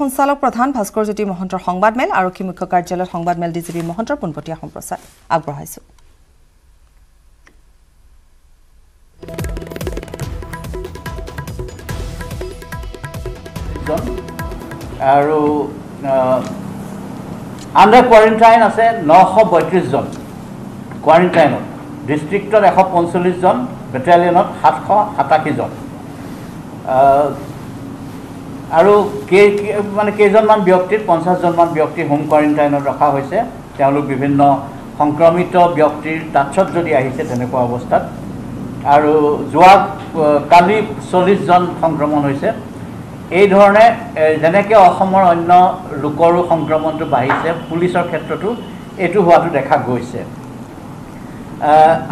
সঞ্চালক প্ৰধান ভাস্কৰজ্যোতি মহন্তৰ সংবাদমেল আৰক্ষী মুখ্য কাৰ্যালয়ত সংবাদমেল ডি জি পি মহন্তৰ পোনপটীয়া সম্প্ৰচাৰ। আগবঢ়াইছো। আৰু আণ্ডাৰ কোৱাৰেণ্টাইন আছে নশ বত্ৰিছজন কোৱাৰেণ্টাইনত ডিষ্ট্ৰিক্টত এশ পঞ্চল্লিছজন বেটেলিয়নত সাতশ সাতাশীজন আৰু কেই মানে কেইজনমান ব্যক্তিত পঞ্চাছজনমান ব্যক্তি হোম কোৱাৰেণ্টাইনত ৰখা হৈছে। তেওঁলোক বিভিন্ন সংক্ৰমিত ব্যক্তিৰ টাচত যদি আহিছে তেনেকুৱা অৱস্থাত। আৰু যোৱা কালি চল্লিছজন সংক্ৰমণ হৈছে। এইধৰণে যেনেকৈ অসমৰ অন্য লোকৰো সংক্ৰমণটো বাঢ়িছে পুলিচৰ ক্ষেত্ৰতো এইটো হোৱাটো দেখা গৈছে।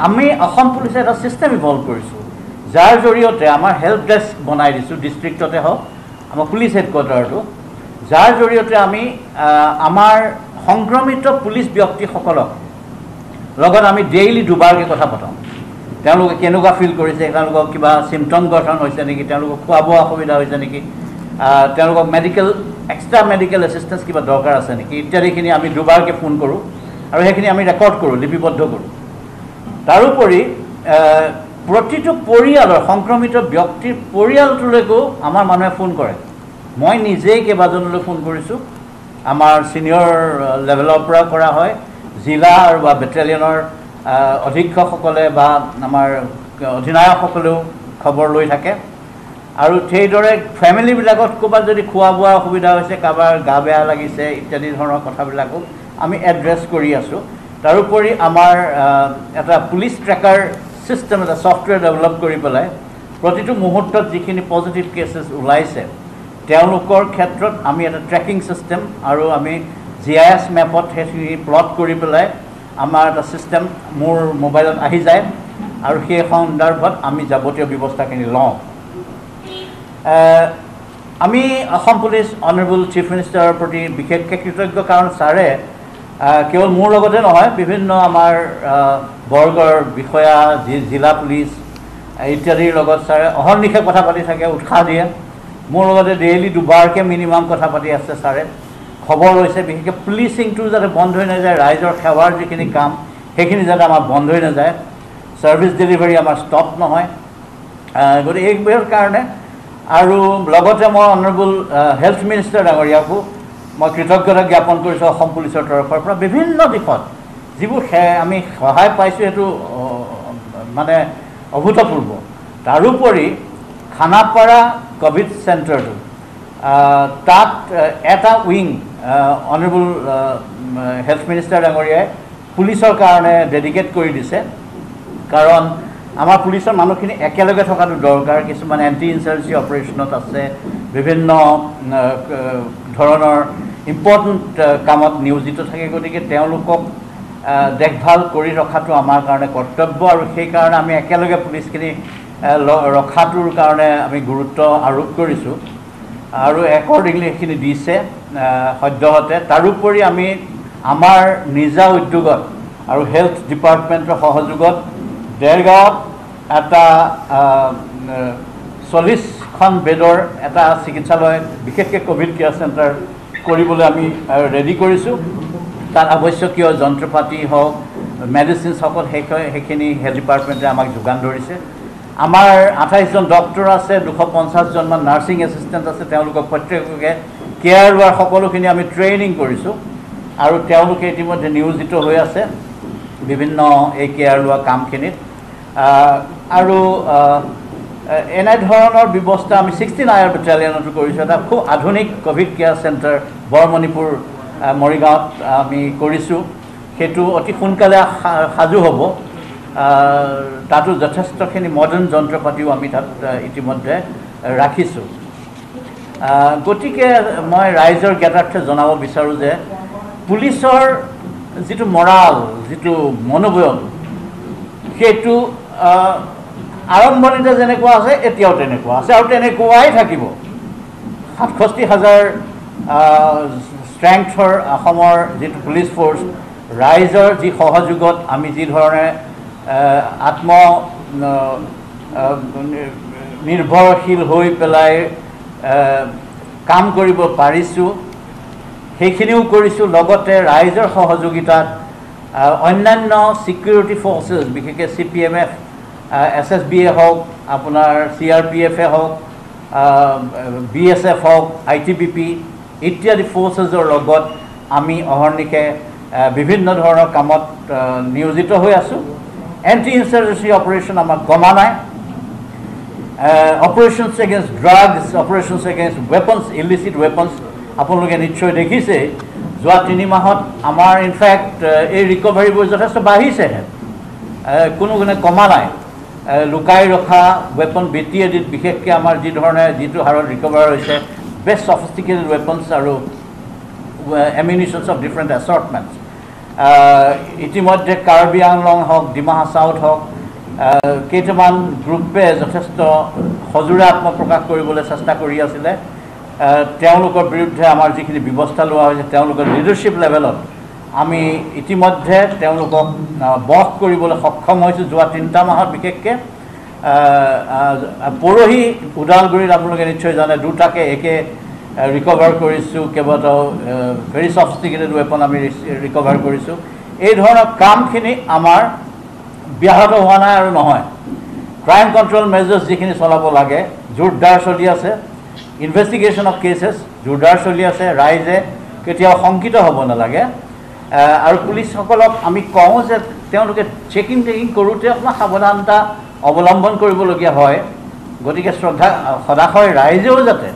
আমি অসম পুলিচে এটা ছিষ্টেম ইভল্ভ কৰিছোঁ। যাৰ জৰিয়তে আমাৰ হেল্প ডেস্ক বনাই দিছোঁ ডিষ্ট্ৰিক্টতে হওক। আমাৰ পুলিচ হেডকোৱাৰ্টাৰটো যাৰ জৰিয়তে আমি আমাৰ সংক্ৰমিত পুলিচ ব্যক্তিসকলক লগত আমি ডেইলি দুবাৰকৈ কথা পাতোঁ। তেওঁলোকে কেনেকুৱা ফিল কৰিছে তেওঁলোকক কিবা চিমটম গঠন হৈছে নেকি তেওঁলোকক খোৱা বোৱা অসুবিধা হৈছে নেকি তেওঁলোকক মেডিকেল এক্সট্ৰা মেডিকেল এছিষ্টেঞ্চ কিবা দৰকাৰ আছে নেকি ইত্যাদিখিনি আমি দুবাৰকৈ ফোন কৰোঁ আৰু সেইখিনি আমি ৰেকৰ্ড কৰোঁ লিপিবদ্ধ কৰোঁ। তাৰোপৰি প্ৰতিটো পৰিয়ালৰ সংক্ৰমিত ব্যক্তিৰ পৰিয়ালটোলৈকেও আমাৰ মানুহে ফোন কৰে। মই নিজেই কেইবাজনলৈ ফোন কৰিছোঁ। আমাৰ ছিনিয়ৰ লেভেলৰ পৰা কৰা হয়। জিলা আৰু বা বেটেলিয়নৰ অধীক্ষকসকলে বা আমাৰ অধিনায়কসকলেও খবৰ লৈ থাকে। আৰু সেইদৰে ফেমিলিবিলাকত ক'ৰবাত যদি খোৱা বোৱা অসুবিধা হৈছে কাৰোবাৰ গা বেয়া লাগিছে ইত্যাদি ধৰণৰ কথাবিলাকো আমি এড্ৰেছ কৰি আছোঁ। তাৰোপৰি আমাৰ এটা পুলিচ ট্ৰেকাৰ ছিষ্টেম এটা ছফ্টৱেৰ ডেভেলপ কৰি পেলাই প্ৰতিটো মুহূৰ্তত যিখিনি পজিটিভ কেছেছ ওলাইছে তেওঁলোকৰ ক্ষেত্ৰত আমি এটা ট্ৰেকিং ছিষ্টেম আৰু আমি জি আই এছ মেপত সেইখিনি প্লট কৰি পেলাই আমাৰ এটা ছিষ্টেম মোৰ মোবাইলত আহি যায় আৰু সেই সন্দৰ্ভত আমি যাৱতীয় ব্যৱস্থাখিনি লওঁ। আমি অসম পুলিচ অনাৰেবল চিফ মিনিষ্টাৰৰ প্ৰতি বিশেষকৈ কৃতজ্ঞ কাৰণ ছাৰে কেৱল মোৰ লগতে নহয় বিভিন্ন আমাৰ বৰ্গৰ বিষয়া জিলা পুলিচ ইত্যাদিৰ লগত ছাৰে অহৰ্নিশে কথা পাতি থাকে উৎসাহ দিয়ে। মোৰ লগতে ডেইলি দুবাৰকৈ মিনিমাম কথা পাতি আছে ছাৰে। খবৰ লৈছে বিশেষকৈ পুলিচিংটো যাতে বন্ধ হৈ নাযায় ৰাইজৰ সেৱাৰ যিখিনি কাম সেইখিনি যাতে আমাৰ বন্ধ হৈ নাযায়। ছাৰ্ভিচ ডেলিভাৰী আমাৰ ষ্টপ নহয়। গতিকে এইবোৰৰ কাৰণে আৰু লগতে মই অনাৰেবল হেল্থ মিনিষ্টাৰ ডাঙৰীয়াকো মই কৃতজ্ঞতা জ্ঞাপন কৰিছোঁ অসম পুলিচৰ তৰফৰ পৰা বিভিন্ন দিশত। যিবোৰ আমি সহায় পাইছোঁ সেইটো মানে অভূতপূৰ্ব। তাৰোপৰি খানাপাৰা ক'ভিড চেণ্টাৰটো তাত এটা উইং অনাৰেবল হেল্থ মিনিষ্টাৰ ডাঙৰীয়াই পুলিচৰ কাৰণে ডেডিকেট কৰি দিছে। কাৰণ আমাৰ পুলিচৰ মানুহখিনি একেলগে থকাটো দৰকাৰ কিছুমান এণ্টি ইনচাৰ্জেঞ্চি অপাৰেশ্যনত আছে বিভিন্ন ধৰণৰ ইম্পৰ্টেণ্ট কামত নিয়োজিত থাকে গতিকে তেওঁলোকক দেখভাল কৰি ৰখাটো আমাৰ কাৰণে কৰ্তব্য আৰু সেইকাৰণে আমি একেলগে পুলিচখিনি ৰখাটোৰ কাৰণে আমি গুৰুত্ব আৰোপ কৰিছোঁ। আৰু একৰ্ডিংলি সেইখিনি দিছে সদ্যহতে। তাৰোপৰি আমি আমাৰ নিজা উদ্যোগত আৰু হেল্থ ডিপাৰ্টমেণ্টৰ সহযোগত দেৰগাঁৱত এটা চল্লিছখন বেডৰ এটা চিকিৎসালয় বিশেষকৈ ক'ভিড কেয়াৰ চেণ্টাৰ কৰিবলৈ আমি ৰেডি কৰিছোঁ। তাত আৱশ্যকীয় যন্ত্ৰ পাতি হওক মেডিচিনছসকল সেই সেইখিনি হেল্থ ডিপাৰ্টমেণ্টে আমাক যোগান ধৰিছে। আমাৰ আঠাইছজন ডক্টৰ আছে দুশ পঞ্চাছজনমান নাৰ্ছিং এছিষ্টেণ্ট আছে তেওঁলোকক প্ৰত্যেককে কেয়াৰ লোৱাৰ সকলোখিনি আমি ট্ৰেইনিং কৰিছোঁ। আৰু তেওঁলোকে ইতিমধ্যে নিয়োজিত হৈ আছে বিভিন্ন এই কেয়াৰ লোৱা কামখিনিত। আৰু এনেধৰণৰ ব্যৱস্থা আমি ছিক্সটিন আয়াৰ বেটেলিয়নতো কৰিছোঁ। এটা খুব আধুনিক ক'ভিড কেয়াৰ চেণ্টাৰ বৰমণিপুৰ মৰিগাঁৱত আমি কৰিছোঁ। সেইটো অতি সোনকালে সাজু হ'ব। তাতো যথেষ্টখিনি মডাৰ্ণ যন্ত্ৰ পাতিও আমি তাত ইতিমধ্যে ৰাখিছোঁ। গতিকে মই ৰাইজৰ জ্ঞাতাৰ্থে জনাব বিচাৰোঁ যে পুলিচৰ যিটো মৰাল যিটো মনোবয়ন সেইটো আৰম্ভণিতে যেনেকুৱা আছে এতিয়াও তেনেকুৱা আছে আৰু তেনেকুৱাই থাকিব। সাতষষ্ঠি হাজাৰ ষ্ট্ৰেংথৰ অসমৰ যিটো পুলিচ ফ'ৰ্চ ৰাইজৰ যি সহযোগত আমি যি ধৰণে আত্ম নিৰ্ভৰশীল হৈ পেলাই কাম কৰিব পাৰিছোঁ সেইখিনিও কৰিছোঁ। লগতে ৰাইজৰ সহযোগিতাত অন্যান্য ছিকিউৰিটি ফ'ৰ্চেছ বিশেষকৈ C P M F S S B A হওক আপোনাৰ চি আৰ পি এফে হওক বি এছ এফ হওক আই টি বি পি ইত্যাদি ফ'ৰ্চেছৰ লগত আমি অহৰ্নিশে বিভিন্ন ধৰণৰ কামত নিয়োজিত হৈ আছোঁ। এণ্টি ইনচাৰ্জেঞ্চি অপাৰেশ্যন আমাক কমা নাই। Operations against drugs operations against weapons illicit weapons আপোনালোকে নিশ্চয় দেখিছে যোৱা তিনি মাহত আমাৰ ইনফেক্ট এই ৰিকভাৰীবোৰ যথেষ্ট বাঢ়িছেহে। কোনো গুণে কমা নাই। লুকাই ৰখা ৱেপন বেটি এডিত বিশেষকৈ আমাৰ যি ধৰণে যিটো হাৰত ৰিকভাৰ হৈছে বেষ্ট চফিষ্টিকেটেড ৱেপনছ আৰু এমিনিশ্যনছ অফ ডিফাৰেণ্ট এছৰ্টমেণ্টছ ইতিমধ্যে কাৰ্বি আংলং হওক ডিমা হাছাউত হওক কেইটামান গ্ৰুপে যথেষ্ট সজোৰে আত্মপ্ৰকাশ কৰিবলৈ চেষ্টা কৰি আছিলে। তেওঁলোকৰ বিৰুদ্ধে আমাৰ যিখিনি ব্যৱস্থা লোৱা হৈছে তেওঁলোকৰ লিডাৰশ্বিপ লেভেলত আমি ইতিমধ্যে তেওঁলোকক বধ কৰিবলৈ সক্ষম হৈছোঁ। যোৱা তিনিটা মাহত বিশেষকৈ পৰহি ওদালগুৰিত আপোনালোকে নিশ্চয় জানে দুটাকে একে ৰিকভাৰ কৰিছোঁ। কেইবাটাও ভেৰি চফিষ্টিকেটেড ৱেপন আমি ৰিকভাৰ কৰিছোঁ। এই ধৰণৰ কামখিনি আমাৰ ব্যাহত হোৱা নাই আৰু নহয়। ক্ৰাইম কণ্ট্ৰল মেজাৰ্ছ যিখিনি চলাব লাগে জোৰদাৰ চলি আছে। ইনভেষ্টিগেশ্যন অফ কেছেছ জোৰদাৰ চলি আছে। ৰাইজে কেতিয়াও শংকিত হ'ব নালাগে। আৰু পুলিচসকলক আমি কওঁ যে তেওঁলোকে চেকিং টেকিং কৰোঁতে অকণমান সাৱধানতা অৱলম্বন কৰিবলগীয়া হয়। গতিকে শ্ৰদ্ধা সদাশয় ৰাইজেও যাতে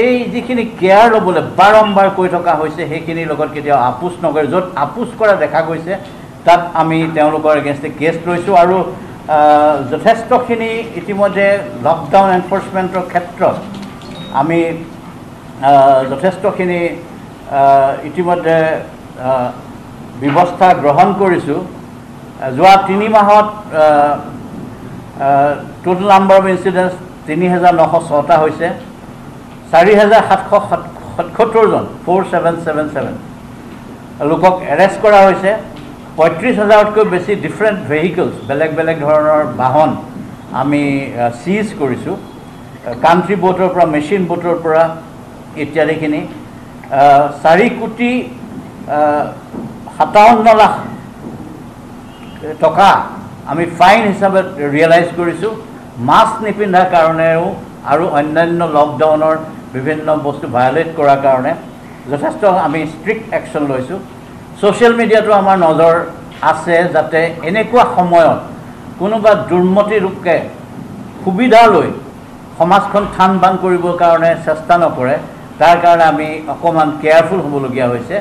এই যিখিনি কেয়াৰ ল'বলৈ বাৰম্বাৰ কৈ থকা হৈছে সেইখিনিৰ লগত কেতিয়াও আপোচ নকৰে। য'ত আপোচ কৰা দেখা গৈছে তাত আমি তেওঁলোকৰ এগেইনষ্টে কেছ লৈছোঁ আৰু যথেষ্টখিনি ইতিমধ্যে লকডাউন এনফৰ্চমেণ্টৰ ক্ষেত্ৰত আমি যথেষ্টখিনি ইতিমধ্যে ব্যৱস্থা গ্ৰহণ কৰিছোঁ। যোৱা তিনি মাহত টোটেল নাম্বাৰ অফ ইঞ্চিডেণ্টছ তিনি হেজাৰ নশ ছটা হৈছে। চাৰি হেজাৰ সাতশ সাতসত্তৰজন ফ'ৰ ছেভেন ছেভেন ছেভেন লোকক এৰেষ্ট কৰা হৈছে। পঁয়ত্ৰিছ হাজাৰতকৈ বেছি ডিফাৰেণ্ট ভেহিকলছ বেলেগ বেলেগ ধৰণৰ বাহন আমি চিজ কৰিছোঁ। কাণ্ট্ৰি বোটৰ পৰা মেচিন বোটৰ পৰা ইত্যাদিখিনি। চাৰি কোটি সাতাৱন্ন লাখ টকা আমি ফাইন হিচাপে ৰিয়েলাইজ কৰিছোঁ। মাস্ক নিপিন্ধাৰ কাৰণেও আৰু অন্যান্য লকডাউনৰ বিভিন্ন বস্তু ভায়লেট কৰাৰ কাৰণে যথেষ্ট আমি ষ্ট্ৰিক্ট একশ্যন লৈছোঁ। ছ'চিয়েল মিডিয়াটো আমাৰ নজৰ আছে যাতে এনেকুৱা সময়ত কোনোবা দুৰ্মতি লোকে সুবিধা লৈ সমাজখন থান বান কৰিবৰ কাৰণে চেষ্টা নকৰে তাৰ কাৰণে আমি অকণমান কেয়াৰফুল হ'বলগীয়া হৈছে।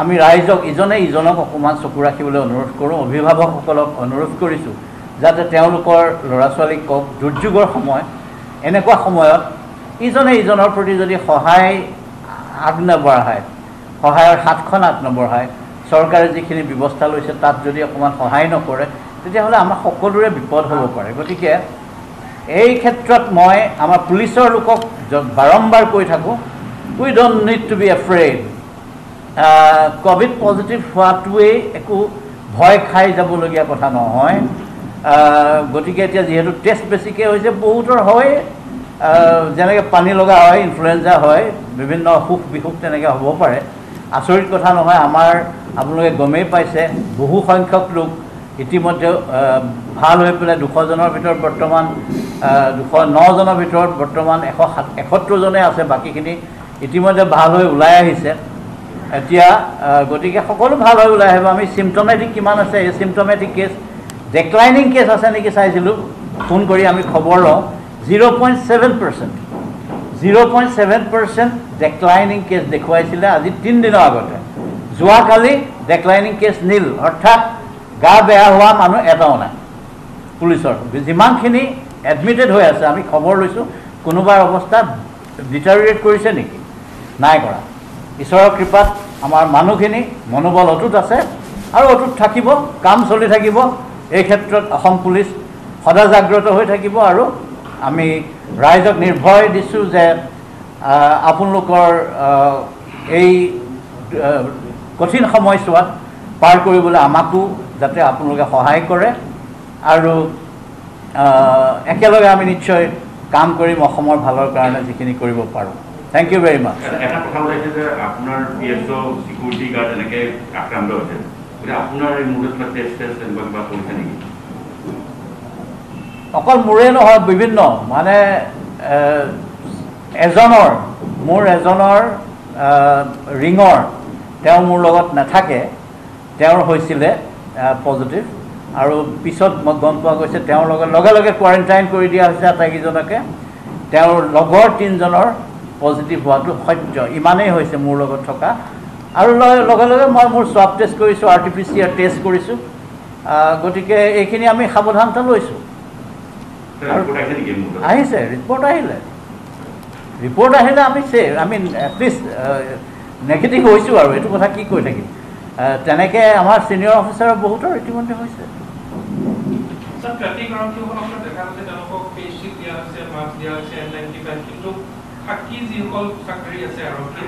আমি ৰাইজক ইজনে ইজনক অকণমান চকু ৰাখিবলৈ অনুৰোধ কৰোঁ অভিভাৱকসকলক অনুৰোধ কৰিছোঁ যাতে তেওঁলোকৰ ল'ৰা ছোৱালীক কওক দুৰ্যোগৰ সময় এনেকুৱা সময়ত ইজনে ইজনৰ প্ৰতি যদি সহায় আগনবঢ়ায় সহায়ৰ হাতখন আগনবঢ়ায় চৰকাৰে যিখিনি ব্যৱস্থা লৈছে তাত যদি অকণমান সহায় নকৰে তেতিয়াহ'লে আমাৰ সকলোৰে বিপদ হ'ব পাৰে। গতিকে এই ক্ষেত্ৰত মই আমাৰ পুলিচৰ লোকক বাৰম্বাৰ কৈ থাকোঁ we don't need to be afraid COVID positive হোৱাটোৱেই একো ভয় খাই যাবলগীয়া কথা নহয়। গতিকে এতিয়া যিহেতু টেষ্ট বেছিকৈ হৈছে বহুতৰ হয়। যেনেকৈ পানী লগা হয় ইনফ্লুৱেঞ্জা হয় বিভিন্ন অসুখ বিসুখ তেনেকৈ হ'ব পাৰে। আচৰিত কথা নহয় আমাৰ আপোনালোকে গমেই পাইছে বহু সংখ্যক লোক ইতিমধ্যে ভাল হৈ পেলাই দুশজনৰ ভিতৰত বৰ্তমান দুশ নজনৰ ভিতৰত বৰ্তমান এশ সাত এসত্তৰজনে আছে বাকীখিনি ইতিমধ্যে ভাল হৈ ওলাই আহিছে। এতিয়া গতিকে সকলো ভাল হৈ ওলাই আহিব। আমি চিমটমেটিক কিমান আছে এই চিমটমেটিক কেছ ডেক্লাইনিং কেছ আছে নেকি চাইছিলোঁ। ফোন কৰি আমি খবৰ লওঁ। Zero' point seven percent zero' point seven percent declining case দেখুৱাইছিলে আজি তিনিদিনৰ আগতে। যোৱাকালি ডেক্লাইনিং কেছ নীল অৰ্থাৎ গা বেয়া হোৱা মানুহ এটাও নাই। পুলিচৰ যিমানখিনি এডমিটেড হৈ আছে আমি খবৰ লৈছোঁ। কোনোবাৰ অৱস্থা ডিটাৰিয়েট কৰিছে নেকি? নাই কৰা। ঈশ্বৰৰ কৃপাত আমাৰ মানুহখিনি মনোবল অটুট আছে আৰু অটুট থাকিব কাম চলি থাকিব। এই ক্ষেত্ৰত অসম পুলিচ সদা জাগ্ৰত হৈ থাকিব আৰু আমি ৰাইজক নিৰ্ভয় দিছোঁ যে আপোনালোকৰ এই কঠিন সময়ছোৱাত পাৰ কৰিবলৈ আমাকো যাতে আপোনালোকে সহায় কৰে আৰু একেলগে আমি নিশ্চয় কাম কৰিম অসমৰ ভালৰ কাৰণে যিখিনি কৰিব পাৰোঁ। থেংক ইউ ভেৰি মাছ এটা কথা ওলাইছে যে আপোনাৰ P S O' security guard এনেকৈ আক্ৰান্ত হৈছে। গতিকে আপোনাৰ এই মুহূৰ্তত কিবা টেষ্ট টেষ্ট এনেকুৱা কিবা কৰিছে নেকি? অকল মোৰে নহয় বিভিন্ন। মানে এজনৰ মোৰ এজনৰ ৰিঙৰ তেওঁ মোৰ লগত নাথাকে। তেওঁৰ হৈছিলে পজিটিভ আৰু পিছত মই গম পোৱা গৈছে তেওঁৰ লগত লগে লগে কোৱাৰেণ্টাইন কৰি দিয়া হৈছে আটাইকেইজনকে। তেওঁৰ লগৰ তিনিজনৰ পজিটিভ হোৱাটো সত্য ইমানেই হৈছে মোৰ লগত থকা। আৰু ল- লগে লগে মই মোৰ চুৱাব টেষ্ট কৰিছোঁ R T P C R test কৰিছোঁ গতিকে এইখিনি আমি সাৱধানতা লৈছোঁ। আহিছে ৰিপৰ্ট আহিলে। ৰিপৰ্ট আহিলে আমি চে আমি এটলিষ্ট নেগেটিভ হৈছোঁ আৰু। এইটো কথা কি কৈ থাকিম? তেনেকৈ আমাৰ ছিনিয়ৰ অফিচাৰৰ বহুতৰ ইতিমধ্যে হৈছে। স্যাৰ ট্ৰাফিক আৰক্ষীসকলক দেখা গৈছে তেওঁলোকক ফেচ শ্বীট দিয়া হৈছে মাস্ক দিয়া হৈছে এন নাইণ্টি ফাইভ কিন্তু থাকি যিসকল চাকৰি আছে আৰক্ষী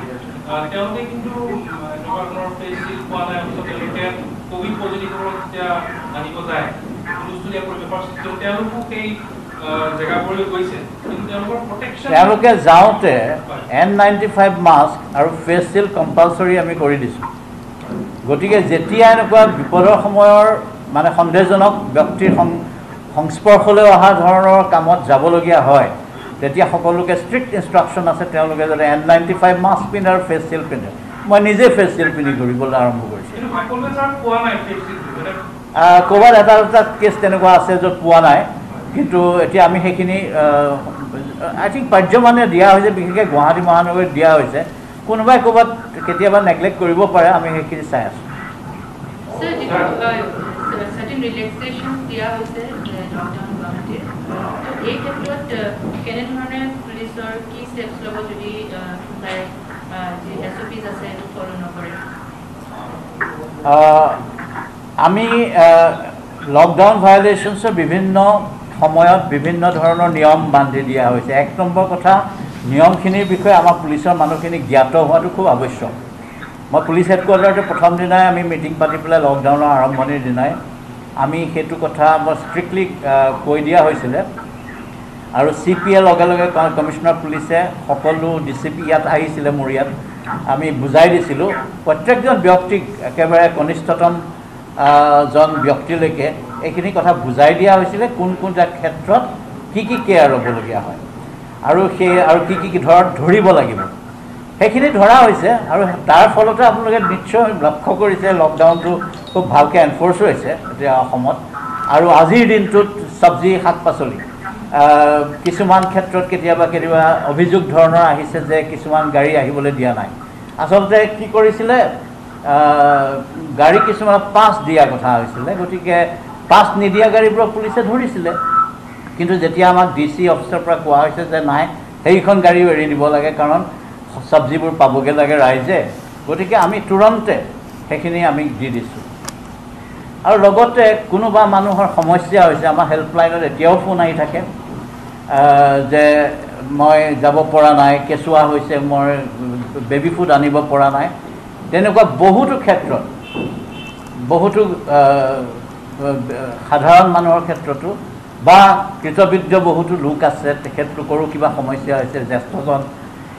তেওঁলোকে কিন্তু এনেকুৱা ধৰণৰ ফেচ পোৱা নাই অথচ তেওঁলোকে কভিড পজিটিভসকলক যেতিয়া যায়। হুলস্থুলীয়া পৰিৱেশৰ সৃষ্টি তেওঁলোকো সেই তেওঁলোকে যাওঁতে এন নাইণ্টি ফাইভ মাস্ক আৰু ফেচ কম্পালচৰি আমি কৰি দিছোঁ। গতিকে যেতিয়া এনেকুৱা বিপদৰ সময়ৰ মানে সন্দেহজনক ব্যক্তিৰ সং- সংস্পৰ্শলৈ অহা ধৰণৰ কামত যাবলগীয়া হয় তেতিয়া সকলোকে ষ্ট্ৰিক্ট ইনষ্ট্ৰাকশ্যন আছে তেওঁলোকে যাতে এন নাইণ্টি ফাইভ মাস্ক পিন্ধে আৰু ফেচ চিল পিন্ধে মই নিজে ফেচ চিল পিন্ধি ঘূৰিবলৈ আৰম্ভ কৰিছোঁ। কিন্তু সকলোৱে ছাৰ পোৱা নাই ফেচ শ্বীট মানে আহ, ক'ৰবাত এটা দুটা কেছ তেনেকুৱা আছে য'ত পোৱা নাই কিন্তু এতিয়া আমি সেইখিনি আই থিংক পাৰ্যমানে দিয়া হৈছে বিশেষকৈ গুৱাহাটী মহানগৰীত দিয়া হৈছে। কোনোবাই ক'ৰবাত কেতিয়াবা নেগলেক্ট কৰিব পাৰে আমি সেইখিনি চাই আছোঁ। চাৰ্টেন ৰিলেক্সেশ্যন দিয়া হৈছে লকডাউন গুৱাহাটীৰ তো এই ক্ষেত্ৰত আহ, কেনেধৰণে পুলিচৰ কি ষ্টেপছ ল'ব যদি তাই যি এছ অ' পিজ আছে সেইটো ফ'ল' নকৰে? আমি লকডাউন ভায়লেশ্যনছৰ বিভিন্ন সময়ত বিভিন্ন ধৰণৰ নিয়ম বান্ধি দিয়া হৈছে। এক নম্বৰ কথা নিয়মখিনিৰ বিষয়ে আমাৰ পুলিচৰ মানুহখিনি জ্ঞাত হোৱাটো খুব আৱশ্যক। মই পুলিচ হেডকোৱাৰ্টাৰতে প্ৰথম দিনাই আমি মিটিং পাতি পেলাই লকডাউনৰ আৰম্ভণিৰ দিনাই আমি সেইটো কথা মই ষ্ট্ৰিক্টলি কৈ দিয়া হৈছিলে। আৰু চি পি এ লগে লগে কমিশ্যনাৰ পুলিচে সকলো ডি চি পি ইয়াত আহিছিলে মোৰ ইয়াত। আমি বুজাই দিছিলোঁ প্ৰত্যেকজন ব্যক্তিক একেবাৰে কনিষ্ঠতম জন ব্যক্তিলৈকে এইখিনি কথা বুজাই দিয়া হৈছিলে কোন কোন ক্ষেত্ৰত কি কি কেয়াৰ ল'বলগীয়া হয়। আৰু সেই আৰু কি কি ধৰ ধৰিব লাগিব। সেইখিনি ধৰা হৈছে আৰু তাৰ ফলতে আপোনালোকে নিশ্চয় লক্ষ্য কৰিছে লকডাউনটো খুব ভালকৈ এনফৰ্চ হৈছে এতিয়া অসমত। আৰু আজিৰ দিনটোত চব্জি শাক পাচলি কিছুমান ক্ষেত্ৰত কেতিয়াবা কেতিয়াবা অভিযোগ ধৰণৰ আহিছে যে কিছুমান গাড়ী আহিবলৈ দিয়া নাই। আচলতে কি কৰিছিলে গাড়ী কিছুমানত পাছ দিয়া কথা হৈছিলে গতিকে পাছ নিদিয়া গাড়ীবোৰক পুলিচে ধৰিছিলে। কিন্তু যেতিয়া আমাক ডি চি অফিচৰ পৰা কোৱা হৈছে যে নাই সেইখন গাড়ীও এৰি দিব লাগে কাৰণ চব্জিবোৰ পাবগৈ লাগে ৰাইজে। গতিকে আমি তুৰন্তে সেইখিনি আমি দি দিছোঁ। আৰু লগতে কোনোবা মানুহৰ সমস্যা হৈছে আমাৰ হেল্পলাইনত এতিয়াও ফোন আহি থাকে যে মই যাব পৰা নাই কেঁচুৱা হৈছে মই বেবী ফুড আনিব পৰা নাই। তেনেকুৱা বহুতো ক্ষেত্ৰত বহুতো সাধাৰণ মানুহৰ ক্ষেত্ৰতো বা কৃতবিদ্য বহুতো লোক আছে তেখেতলোকৰো কিবা সমস্যা হৈছে জ্যেষ্ঠজন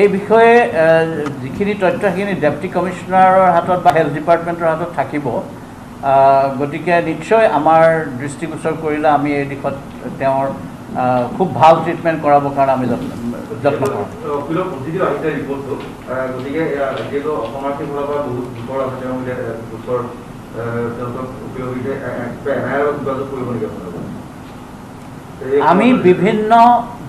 এই বিষয়ে যিখিনি তথ্য সেইখিনি ডেপুটি কমিশ্যনাৰৰ হাতত বা হেল্থ ডিপাৰ্টমেণ্টৰ হাতত থাকিব গতিকে নিশ্চয় আমাৰ দৃষ্টিগোচৰ কৰিলে আমি এই দিশত তেওঁৰ খুব ভাল ট্ৰিটমেণ্ট কৰাবৰ কাৰণে আমি যত্ন যত্ন কৰোঁ। গতিকে যিহেতু ফালৰ পৰা বহুত গোচৰ আছে গোচৰ আমি বিভিন্ন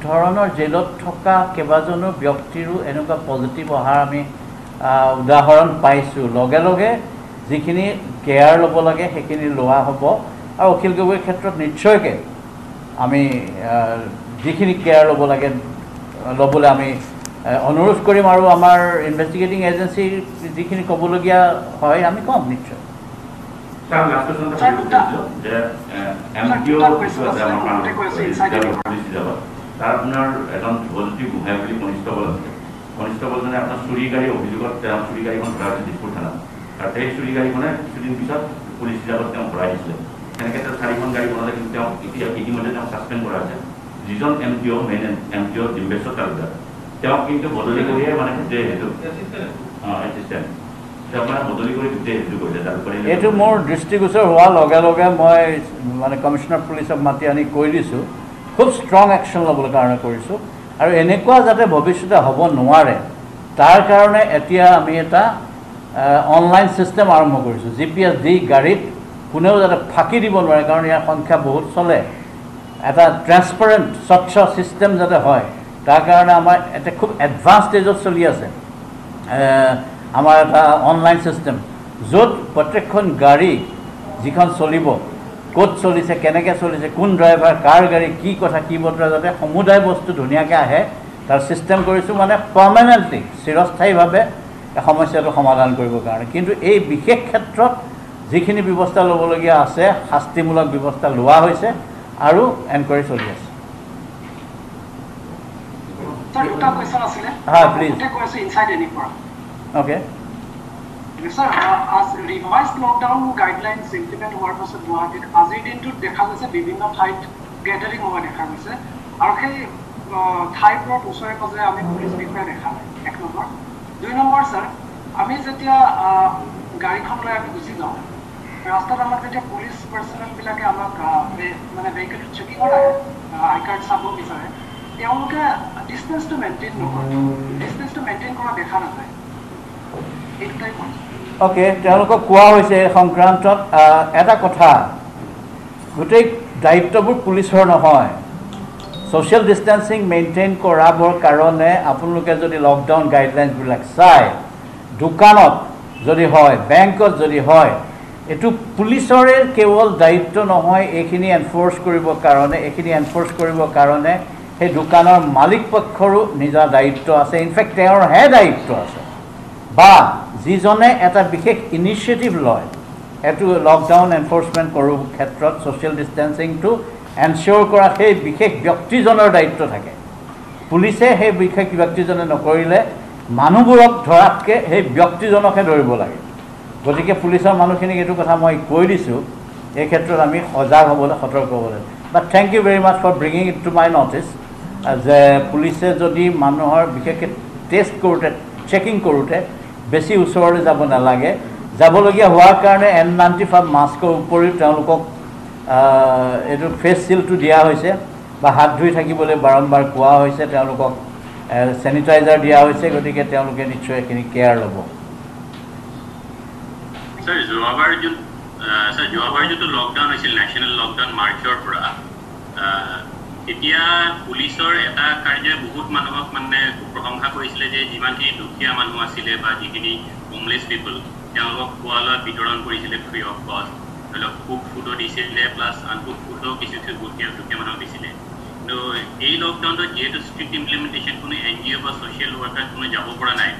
ধৰণৰ জেলত থকা কেইবাজনো ব্যক্তিৰো এনেকুৱা পজিটিভ অহাৰ আমি উদাহৰণ পাইছোঁ। লগে লগে যিখিনি কেয়াৰ ল'ব লাগে সেইখিনি লোৱা হ'ব। আৰু অখিল গগৈৰ ক্ষেত্ৰত নিশ্চয়কৈ আমি যিখিনি কেয়াৰ ল'ব লাগে ল'বলৈ আমি অনুৰোধ কৰিম আৰু আমাৰ ইনভেষ্টিগেটিং এজেঞ্চিৰ যিখিনি ক'বলগীয়া হয় আমি ক'ম নিশ্চয়। যে এম অ' তাৰ আপোনাৰ এজন ধ্ৰুৱজ্যোতি গোহাঁই বুলি কনিষ্টবল আছে। কনিষ্টবলজনে আপোনাৰ চুৰি গাড়ী অভিযোগত তেওঁ চুৰি গাড়ীখন ধৰা হৈছে দিছপুৰ থানাত আৰু সেই চুৰি গাড়ীখনে কিছুদিন পিছত পুলিচ হিচাপত তেওঁ ভৰাই দিছিলে। সেনেকৈ তেওঁ চাৰিখন গাড়ী বনালে কিন্তু তেওঁ এতিয়া ইতিমধ্যে তেওঁক ছাছপেণ্ড কৰা হৈছে। যিজন M D O' main M D O' Dimbeshwar Talukdar. তেওঁক কিন্তু বদলি কৰিয়ে মানে গোটেই সেইটো অঁ তালুকদাৰে এইটো মোৰ দৃষ্টিগোচৰ হোৱাৰ লগে লগে মই মানে কমিশ্যনাৰ পুলিচক মাতি আনি কৈ দিছোঁ। খুব ষ্ট্ৰং একশ্যন ল'বলৈ কাৰণে কৰিছোঁ। আৰু এনেকুৱা যাতে ভৱিষ্যতে হ'ব নোৱাৰে তাৰ কাৰণে এতিয়া আমি এটা অনলাইন ছিষ্টেম আৰম্ভ কৰিছোঁ। জি পি এছ দি গাড়ীত কোনেও যাতে ফাঁকি দিব নোৱাৰে কাৰণ ইয়াৰ সংখ্যা বহুত চলে। এটা ট্ৰেন্সপাৰেণ্ট স্বচ্ছ ছিষ্টেম যাতে হয় তাৰ কাৰণে আমাৰ এটা খুব এডভান্স ষ্টেজত চলি আছে। আমাৰ এটা অনলাইন ছিষ্টেম য'ত প্ৰত্যেকখন গাড়ী যিখন চলিব ক'ত চলিছে কেনেকৈ চলিছে কোন ড্ৰাইভাৰ কাৰ গাড়ী কি কথা কি বতৰা যাতে সমুদায় বস্তু ধুনীয়াকৈ আহে তাৰ ছিষ্টেম কৰিছোঁ মানে পাৰ্মানেণ্টলি চিৰস্থায়ীভাৱে এই সমস্যাটো সমাধান কৰিবৰ কাৰণে। কিন্তু এই বিশেষ ক্ষেত্ৰত যিখিনি ব্যৱস্থা ল'বলগীয়া আছে শাস্তিমূলক ব্যৱস্থা লোৱা হৈছে আৰু এনকুৱাৰী চলি আছে। হ্যাঁ. গোটেই ৰিভাইজ লকডাউন গাইডলাইনছ ইমপ্লিমেণ্ট হোৱাৰ পাছত গুৱাহাটীত আজিৰ দিনটোত দেখা গৈছে বিভিন্ন ঠাইত গেডাৰিং হোৱা দেখা গৈছে। আৰু সেই ঠাইবোৰত ওচৰে পাজৰে আমি পুলিচ বিষয়া দেখা নাই এক নম্বৰ। দুই নম্বৰ ছাৰ আমি যেতিয়া গাড়ীখন লৈ আমি গুচি যাওঁ ৰাস্তাত আমাক যেতিয়া পুলিচ পাৰ্চনেলবিলাকে আমাক মানে ভেহিকেলটো চেকিং কৰে আই কাৰ্ড চাব বিচাৰে তেওঁলোকে ডিষ্টেঞ্চটো মেইনটেইন নকৰে। ডিষ্টেঞ্চটো মেইনটেইন কৰা দেখা নাযায়। অ'কে তেওঁলোকক কোৱা হৈছে এই সংক্ৰান্তত এটা কথা। গোটেই দায়িত্ববোৰ পুলিচৰ নহয়। ছ'চিয়েল ডিষ্টেঞ্চিং মেইনটেইন কৰাবৰ কাৰণে আপোনালোকে যদি লকডাউন গাইডলাইনছবিলাক চায় দোকানত যদি হয় বেংকত যদি হয় এইটো পুলিচৰে কেৱল দায়িত্ব নহয় এইখিনি এনফ'ৰ্চ কৰিবৰ কাৰণে এইখিনি এনফ'ৰ্চ কৰিবৰ কাৰণে সেই দোকানৰ মালিক পক্ষৰো নিজা দায়িত্ব আছে। ইনফেক্ট তেওঁৰহে দায়িত্ব আছে। বা যিজনে এটা বিশেষ ইনিচিয়েটিভ লয় এইটো লকডাউন এনফৰ্চমেণ্ট কৰোঁ ক্ষেত্ৰত ছ'চিয়েল ডিষ্টেঞ্চিংটো এনচিয়'ৰ কৰা সেই বিশেষ ব্যক্তিজনৰ দায়িত্ব থাকে। পুলিচে সেই বিশেষ ব্যক্তিজনে নকৰিলে মানুহবোৰক ধৰাতকৈ সেই ব্যক্তিজনকহে ধৰিব লাগে। গতিকে পুলিচৰ মানুহখিনিক এইটো কথা মই কৈ দিছোঁ এই ক্ষেত্ৰত আমি সজাগ হ'বলৈ সতৰ্ক হ'ব লাগে but thank you very much for bringing it to my notice যে পুলিচে যদি মানুহৰ বিশেষকৈ টেষ্ট কৰোঁতে চেকিং কৰোঁতে বেছি ওচৰলৈ যাব নালাগে। যাবলগীয়া হোৱাৰ কাৰণে এন নাইণ্টি ফাইভ মাস্কৰ উপৰিও তেওঁলোকক এইটো ফেচ চিলটো দিয়া হৈছে বা হাত ধুই থাকিবলৈ বাৰম্বাৰ কোৱা হৈছে। তেওঁলোকক চেনিটাইজাৰ দিয়া হৈছে গতিকে তেওঁলোকে নিশ্চয় এইখিনি কেয়াৰ ল'ব। যোৱাবাৰ যোৱাবাৰ যিটো লকডাউন হৈছিল নেশ্যনেল লকডাউন মাৰ্চৰ পৰা তেতিয়া পুলিচৰ এটা কাৰ্যই বহুত মানুহক মানে প্ৰশংসা কৰিছিলে যে যিমানখিনি দুখীয়া মানুহ আছিলে বা যিখিনি হোমলেছ পিপল তেওঁলোকক খোৱা লোৱা বিতৰণ কৰিছিলে ফ্ৰী অফ কষ্ট ধৰি লওক কুক ফুডো দিছিলে প্লাছ আনকুক ফুডো কিছু কিছু দুখীয়া দুখীয়া মানুহক দিছিলে। কিন্তু এই লকডাউনটোত যিহেতু ষ্ট্ৰিক্ট ইমপ্লিমেণ্টেশ্যন কোনো এন জি অ' বা ছ'চিয়েল ৱৰ্কাৰ কোনো যাব পৰা নাই।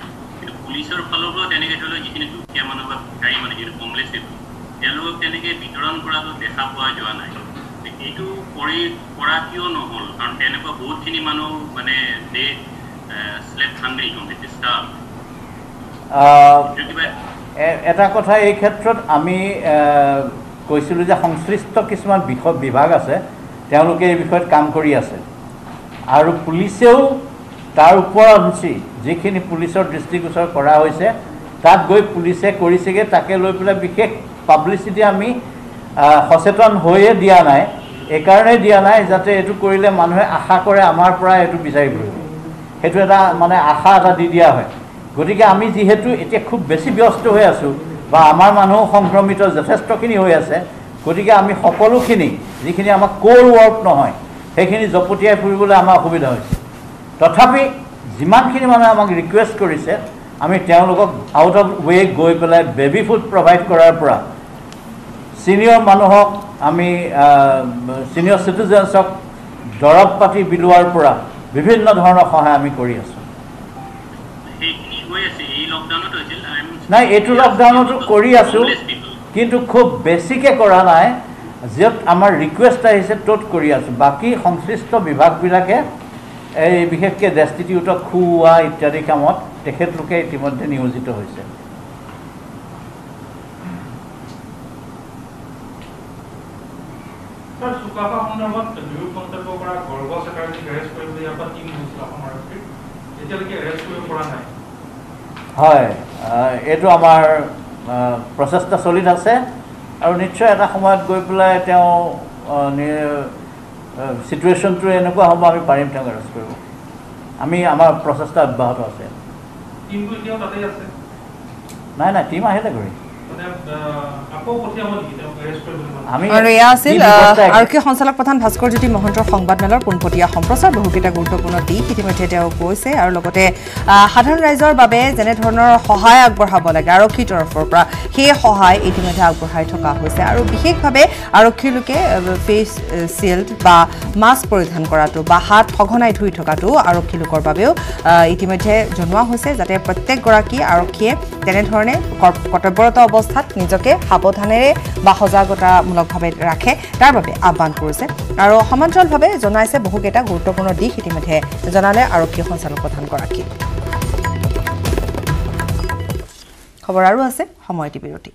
কিন্তু পুলিচৰ ফালৰ পৰাও তেনেকৈ ধৰি লওক যিখিনি দুখীয়া মানুহ বা ভিকাৰী মানুহ যিটো হোমলেছ পিপল তেওঁলোকক তেনেকৈ বিতৰণ কৰাটো দেখা পোৱা যোৱা নাই। এইটো কৰি কৰা কিয় নহ'ল? কাৰণ তেনেকুৱা বহুতখিনি মানুহ মানে দে হাংগ্ৰি কমপ্লিটলি ষ্টাফ এ- এটা কথা এই ক্ষেত্ৰত আমি কৈছিলোঁ যে সংশ্লিষ্ট কিছুমান বিষয় বিভাগ আছে তেওঁলোকে এই বিষয়ত কাম কৰি আছে। আৰু পুলিচেও তাৰ ওপৰঞ্চি যিখিনি পুলিচৰ দৃষ্টিগোচৰ কৰা হৈছে তাত গৈ পুলিচে কৰিছেগৈ তাকে লৈ পেলাই বিশেষ পাব্লিচিটি আমি সচেতন হৈয়ে দিয়া নাই। এইকাৰণেই দিয়া নাই যাতে এইটো কৰিলে মানুহে আশা কৰে আমাৰ পৰা এইটো বিচাৰি ফুৰিব সেইটো এটা মানে আশা এটা দি দিয়া হয়। গতিকে আমি যিহেতু এতিয়া খুব বেছি ব্যস্ত হৈ আছোঁ বা আমাৰ মানুহ সংক্ৰমিত যথেষ্টখিনি হৈ আছে গতিকে আমি সকলোখিনি যিখিনি আমাক ক'ৰ ৱৰ্ক নহয় সেইখিনি জপতিয়াই ফুৰিবলৈ আমাৰ অসুবিধা হৈছে। তথাপি যিমানখিনি মানুহে আমাক ৰিকুৱেষ্ট কৰিছে আমি তেওঁলোকক আউট অফ ৱে গৈ পেলাই বেবী ফুড প্ৰভাইড কৰাৰ পৰা ছিনিয়ৰ মানুহক আমি চিনিয়ৰ চিটিজেনছক দৰৱ পাতি বিলোৱাৰ পৰা বিভিন্ন ধৰণৰ সহায় আমি কৰি আছোঁ। নাই এইটো লকডাউনতো কৰি আছোঁ কিন্তু খুব বেছিকৈ কৰা নাই। য'ত আমাৰ ৰিকুৱেষ্ট আহিছে ত'ত কৰি আছোঁ। বাকী সংশ্লিষ্ট বিভাগবিলাকে এই বিশেষকৈ ডেষ্টিটিউটক খুওৱা ইত্যাদি কামত তেখেতলোকে ইতিমধ্যে নিয়োজিত হৈছে। চুকাফা সন্দৰ্ভত বিৰোধ মন্তব্য কৰা গৰ্ভ চেটাৰ্জীক এৰেষ্ট কৰিবলৈ ইয়াৰ পৰা টিম গৈছিল অসম আৰক্ষীৰ এতিয়ালৈকে এৰেষ্ট কৰিব পৰা নাই। হয় এইটো আমাৰ প্ৰচেষ্টা চলি আছে আৰু নিশ্চয় এটা সময়ত গৈ পেলাই তেওঁ চিটুৱেশ্যনটো এনেকুৱা হ'ব আমি পাৰিম তেওঁক এৰেষ্ট কৰিব। আমি আমাৰ প্ৰচেষ্টা অব্যাহত আছে? নাই নাই টীম আহিলে ঘূৰি। আৰু এয়া আছিল আৰক্ষী সঞ্চালক প্ৰধান ভাস্কৰজ্যোতি মহন্তৰ সংবাদমেলৰ পোনপটীয়া সম্প্ৰচাৰ। বহুকেইটা গুৰুত্বপূৰ্ণ দিশ ইতিমধ্যে তেওঁ কৈছে আৰু লগতে সাধাৰণ ৰাইজৰ বাবে যেনেধৰণৰ সহায় আগবঢ়াব লাগে আৰক্ষীৰ তৰফৰ পৰা সেই সহায় ইতিমধ্যে আগবঢ়াই থকা হৈছে। আৰু বিশেষভাৱে আৰক্ষীৰ লোকে ফেচ চিল্ড বা মাস্ক পৰিধান কৰাটো বা হাত সঘনাই ধুই থকাটো আৰক্ষী লোকৰ বাবেও ইতিমধ্যে জনোৱা হৈছে যাতে প্ৰত্যেকগৰাকী আৰক্ষীয়ে তেনেধৰণে কৰ- কৰ্তব্যৰত অৱস্থাত নিজকে সাৱধানেৰে বা সজাগতামূলকভাৱে ৰাখে তাৰ বাবে আহ্বান কৰিছে। আৰু সমান্তৰালভাৱে জনাইছে বহুকেইটা গুৰুত্বপূৰ্ণ দিশ ইতিমধ্যে। জনালে আৰক্ষী সঞ্চালক প্ৰধানগৰাকী। খবৰ আৰু আছে সময় বিৰতি